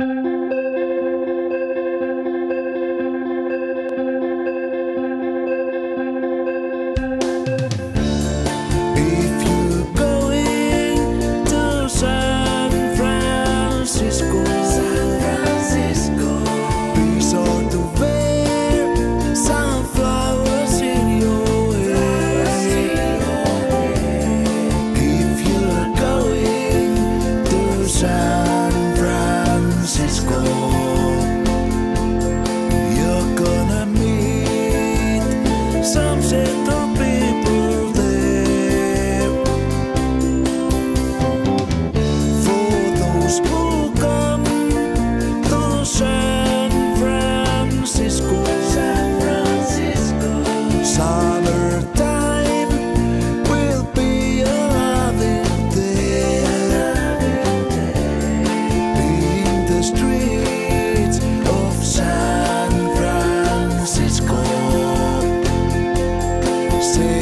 If se say